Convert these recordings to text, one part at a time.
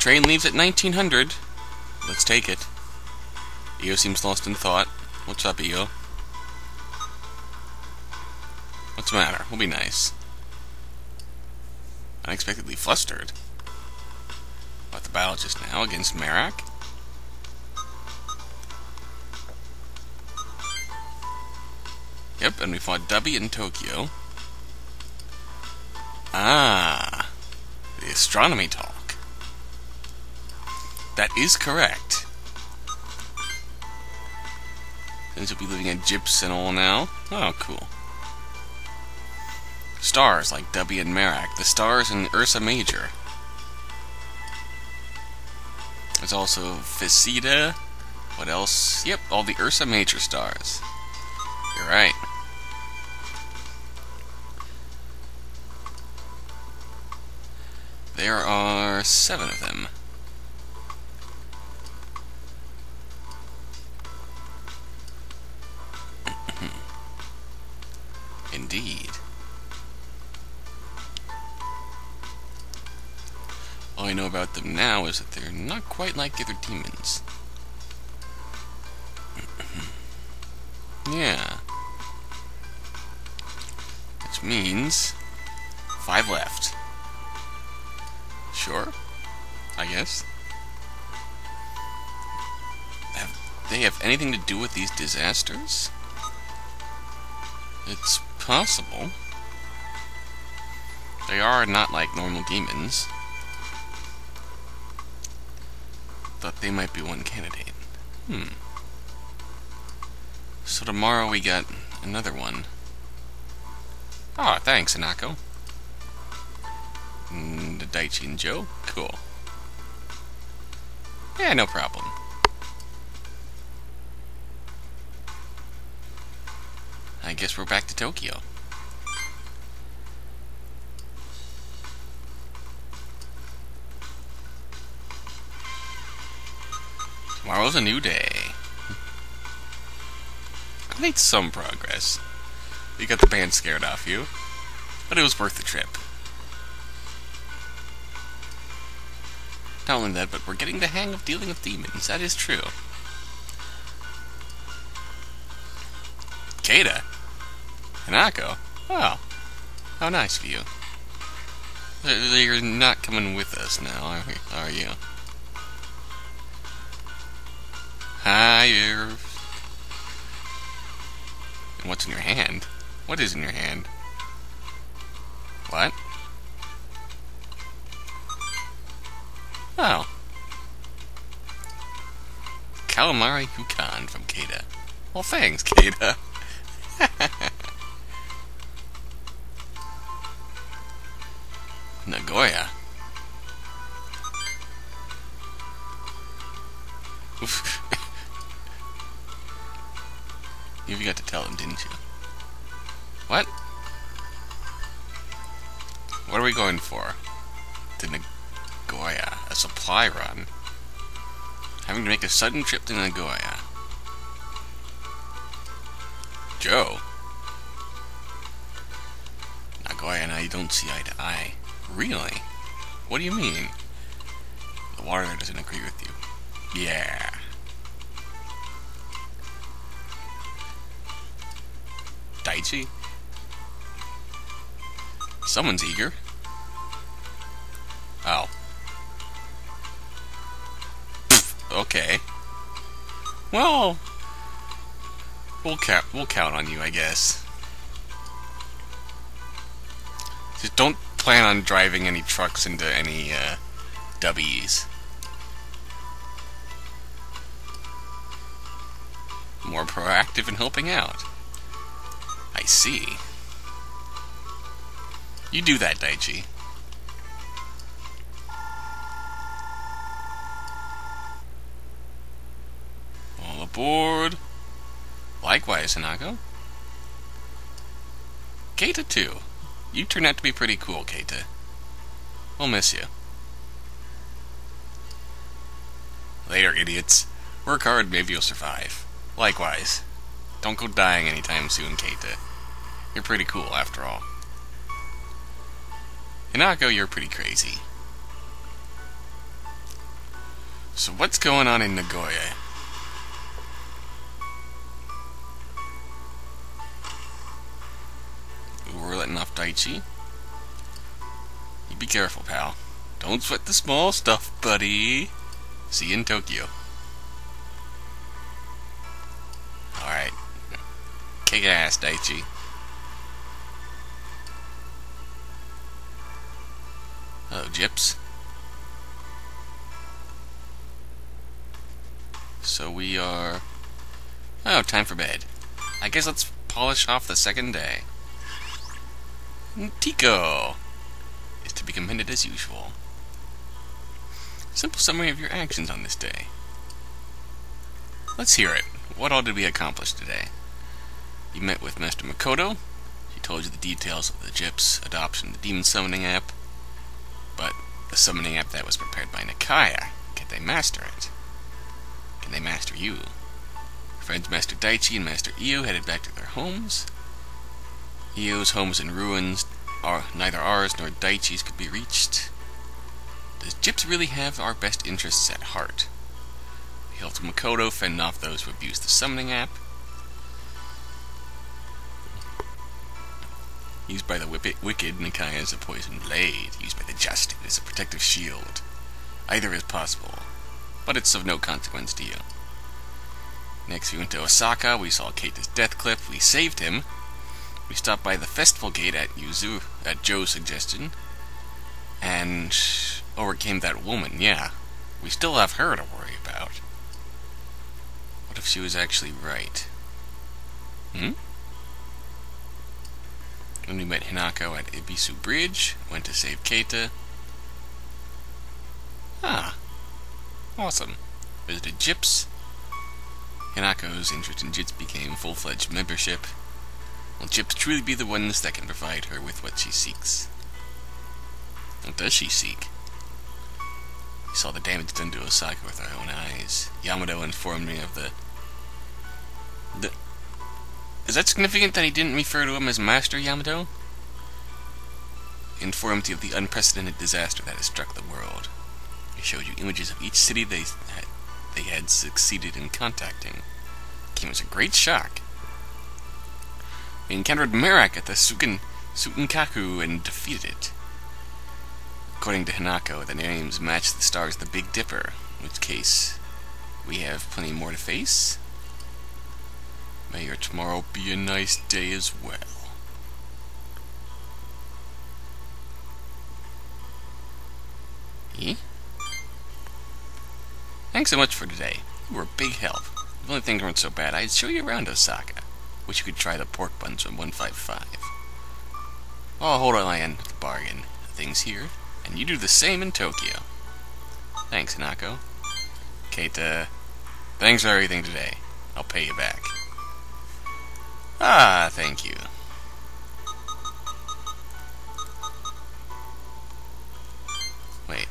Train leaves at 1900. Let's take it. Io seems lost in thought. What's up, Io? What's the matter? We'll be nice. Unexpectedly flustered. About the battle just now against Merak? Yep, and we fought Dubhe in Tokyo. Ah, the astronomy talk. That is correct. Since you'll be living at JP's and all now. Oh, cool. Stars like Dubhe and Merak. The stars in Ursa Major. There's also Visita. What else? Yep, all the Ursa Major stars. You're right. There are seven of them. Now is that they're not quite like the other demons. yeah. Which means five left. Sure. I guess. Have they have anything to do with these disasters? It's possible. They are not like normal demons. Thought they might be one candidate. Hmm. So tomorrow we got another one. Oh, thanks, Hinako. Mm, Daichi and Joe? Cool. Yeah, no problem. I guess we're back to Tokyo. Tomorrow's a new day. I made some progress. You got the band scared off you, but it was worth the trip. Not only that, but we're getting the hang of dealing with demons. That is true. Keita? Hinako? Oh. How nice of you. You're not coming with us now, are you? Hi, you're... And what's in your hand? What is in your hand? What? Oh. Calamari Yukon from Keita. Well, thanks, Keita. Nagoya. You got to tell him, didn't you? What? What are we going for? To Nagoya. A supply run. Having to make a sudden trip to Nagoya. Joe? Nagoya and I don't see eye to eye. Really? What do you mean? The water doesn't agree with you. Yeah. Someone's eager. Oh. okay. Well, we'll count. We'll count on you, I guess. Just don't plan on driving any trucks into any uh, W's. More proactive in helping out. I see. You do that, Daichi. All aboard. Likewise, Hinako. Keita, too. You turned out to be pretty cool, Keita. We'll miss you. Later, idiots. Work hard, maybe you'll survive. Likewise. Don't go dying anytime soon, Keita. You're pretty cool, after all. Hinako, you're pretty crazy. So what's going on in Nagoya? We're letting off Daichi. You be careful, pal. Don't sweat the small stuff, buddy. See you in Tokyo. Alright. Kick ass, Daichi. Hello, JP's. So we are... Oh, time for bed. I guess let's polish off the second day. Tico is to be commended as usual. Simple summary of your actions on this day. Let's hear it. What all did we accomplish today? You met with Master Makoto. She told you the details of the JP's adoption the Demon Summoning app. But the summoning app that was prepared by Nicaea, can they master it? Can they master you? Friends Master Daichi and Master Io headed back to their homes. Io's home was in ruins. Our, neither ours nor Daichi's could be reached. Does JP's really have our best interests at heart? We helped Makoto fend off those who abused the summoning app. Used by the wicked, Nicaea as a poison blade. Used by the just as a protective shield. Either is possible, but it's of no consequence to you. Next we went to Osaka, we saw Keita's death clip, we saved him. We stopped by the festival gate at Yuzu, at Joe's suggestion, and overcame that woman, yeah. We still have her to worry about. What if she was actually right? Hmm? We met Hinako at Ebisu Bridge, went to save Keita. Ah. Awesome. Visited JP's. Hinako's interest in JP's became full-fledged membership. Will JP's truly be the ones that can provide her with what she seeks? What does she seek? We saw the damage done to Osaka with our own eyes. Yamato informed me of the... The... Is that significant that he didn't refer to him as Master Yamato? Informed you of the unprecedented disaster that has struck the world. He showed you images of each city they had, they had succeeded in contacting. It came as a great shock. Encountered Merak at the Sukin, Tsutenkaku and defeated it. According to Hinako, the names match the stars of the Big Dipper, in which case we have plenty more to face. May your tomorrow be a nice day as well. E? Thanks so much for today. You were a big help. If only things weren't so bad, I'd show you around Osaka. Wish you could try the pork buns from 155. I'll hold a line the bargain. The Things here and you do the same in Tokyo. Thanks, Hinako. Keita, thanks for everything today. I'll pay you back. Ah, thank you. Wait.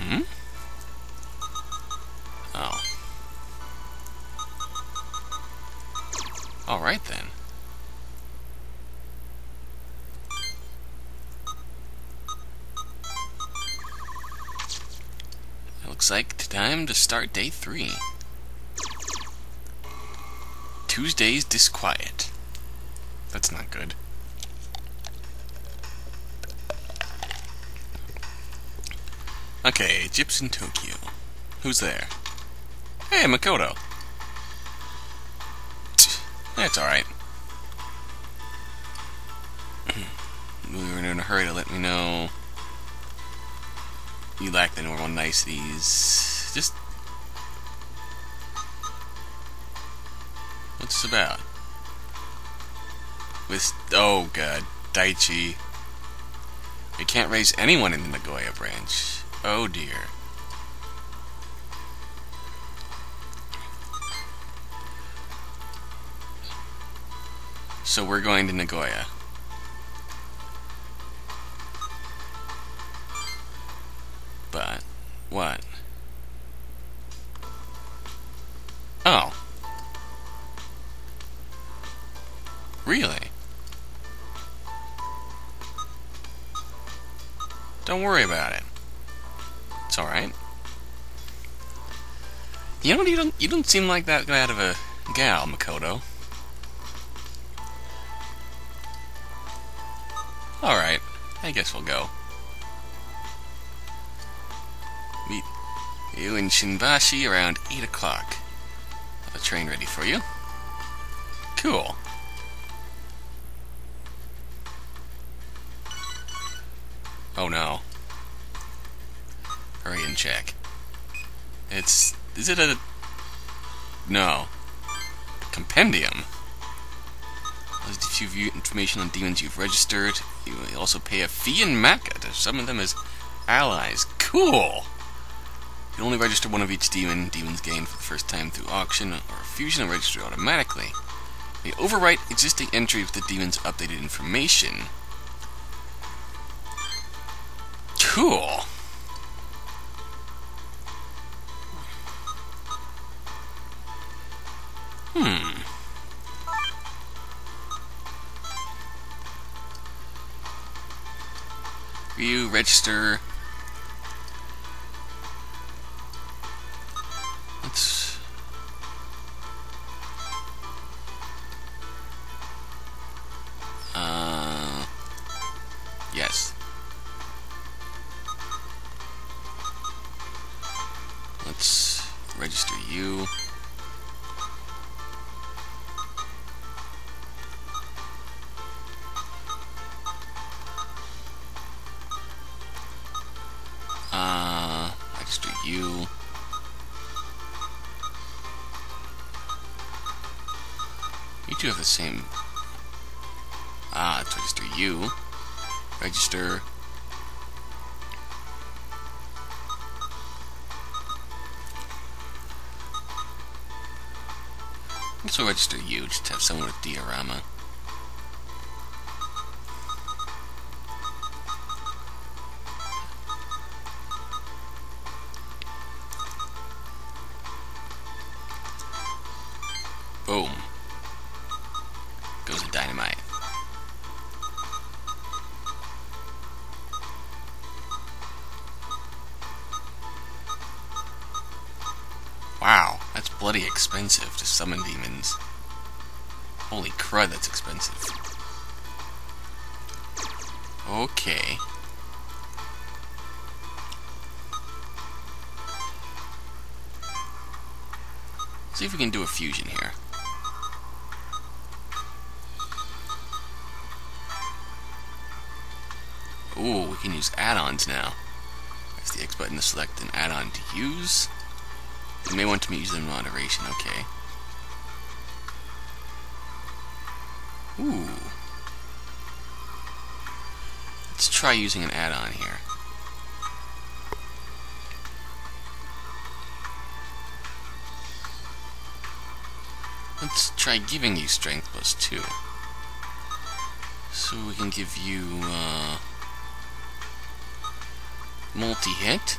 Hmm? Oh. Alright then. Time to start day three. Tuesday's disquiet. That's not good. Okay, JP's in Tokyo. Who's there? Hey, Makoto. That's alright. we were in a hurry to let me know you lack the normal niceties. What's about? With... Oh, God. Daichi. We can't raise anyone in the Nagoya branch. Oh, dear. So we're going to Nagoya. But, what? Don't worry about it. It's alright. You know, you don't you don't seem like that bad of a gal, Makoto. Alright, I guess we'll go. Meet you in Shinbashi around 8 o'clock. Have a train ready for you. Cool. Oh no. Hurry and check. It's... is it a... no. Compendium? If you view information on demons you've registered, you also pay a fee in Macca to summon them as allies. Cool! You only register one of each demon. Demons gained for the first time through auction or fusion are registered automatically. You overwrite existing entry with the demon's updated information. Cool. View, register. The same. Ah, register you. Register. Let's register you, just have someone with diorama. Wow, that's bloody expensive to summon demons. Holy crud, that's expensive. Okay. See if we can do a fusion here. Ooh, we can use add-ons now. Press the X button to select an add-on to use. You may want to use them in moderation, okay. Ooh. Let's try using an add-on here. Let's try giving you strength plus two. So we can give you uh, multi-hit.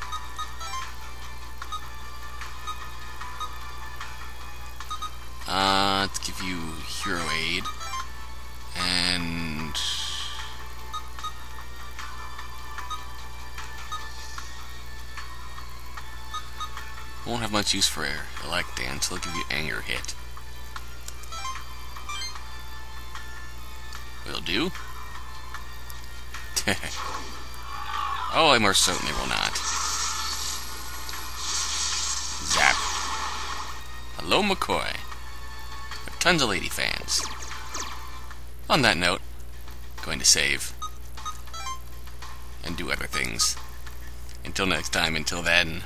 Hero aid and won't have much use for air. Electan, so I'll give you anger hit. Will do. oh, I more certainly will not. Zap. Hello, McCoy. Tons of lady fans. On that note, going to save. And do other things. Until next time, until then.